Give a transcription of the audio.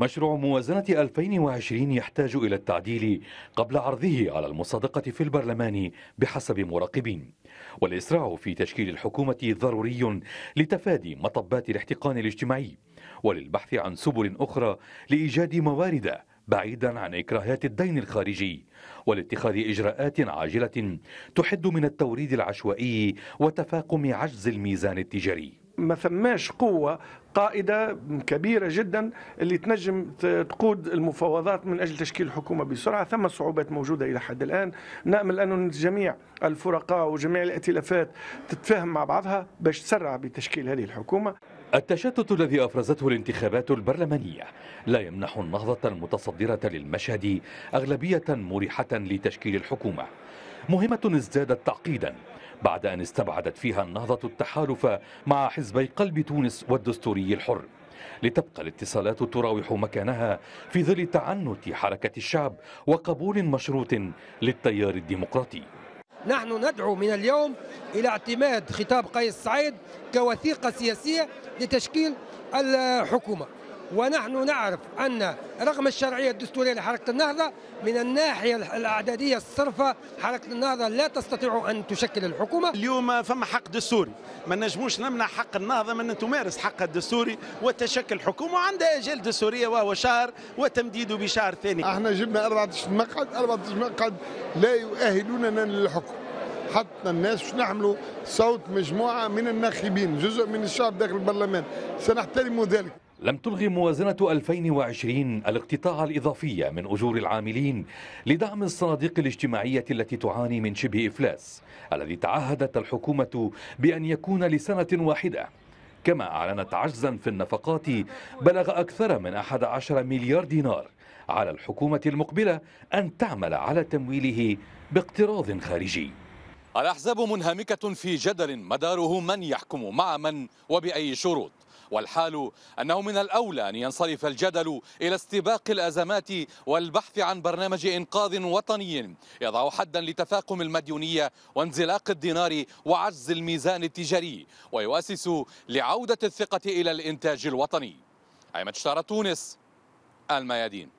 مشروع موازنة 2020 يحتاج إلى التعديل قبل عرضه على المصادقة في البرلمان بحسب مراقبين والإسراع في تشكيل الحكومة ضروري لتفادي مطبات الاحتقان الاجتماعي وللبحث عن سبل أخرى لإيجاد موارد بعيدا عن إكراهات الدين الخارجي ولاتخاذ إجراءات عاجلة تحد من التوريد العشوائي وتفاقم عجز الميزان التجاري. ما ثماش قوة قائدة كبيرة جدا اللي تنجم تقود المفاوضات من أجل تشكيل حكومة بسرعة. ثم صعوبات موجودة إلى حد الآن. نأمل أن جميع الفرقاء وجميع الائتلافات تتفاهم مع بعضها باش تسرع بتشكيل هذه الحكومة. التشتت الذي أفرزته الانتخابات البرلمانية لا يمنح النهضة المتصدرة للمشهد أغلبية مريحة لتشكيل الحكومة. مهمة ازدادت تعقيدا بعد أن استبعدت فيها النهضة التحالف مع حزبي قلب تونس والدستوري الحر. لتبقى الاتصالات تراوح مكانها في ظل تعنت حركة الشعب وقبول مشروط للتيار الديمقراطي. نحن ندعو من اليوم إلى اعتماد خطاب قيس سعيد كوثيقة سياسية لتشكيل الحكومة. ونحن نعرف أن رغم الشرعية الدستورية لحركة النهضة من الناحية الأعدادية الصرفة حركة النهضة لا تستطيع أن تشكل الحكومة. اليوم فما حق دستوري. ما نجموش نمنع حق النهضة من أن تمارس حقها الدستوري وتشكل حكومة وعندها أجال دستورية وهو شهر وتمديده بشهر ثاني. إحنا جبنا 14 مقعد 14 مقعد لا يؤهلوننا للحكم. حتى الناس باش نحملوا صوت مجموعة من الناخبين جزء من الشعب داخل البرلمان. سنحترم ذلك. لم تلغي موازنة 2020 الاقتطاع الإضافي من أجور العاملين لدعم الصناديق الاجتماعية التي تعاني من شبه إفلاس الذي تعهدت الحكومة بأن يكون لسنة واحدة. كما أعلنت عجزا في النفقات بلغ أكثر من 11 مليار دينار على الحكومة المقبلة أن تعمل على تمويله باقتراض خارجي. الأحزاب منهمكة في جدل مداره من يحكم مع من وبأي شروط. والحال أنه من الأولى أن ينصرف الجدل إلى استباق الأزمات والبحث عن برنامج إنقاذ وطني. يضع حدا لتفاقم المديونية وانزلاق الدينار وعجز الميزان التجاري ويؤسس لعودة الثقة إلى الإنتاج الوطني. أيمن شتارة تونس الميادين.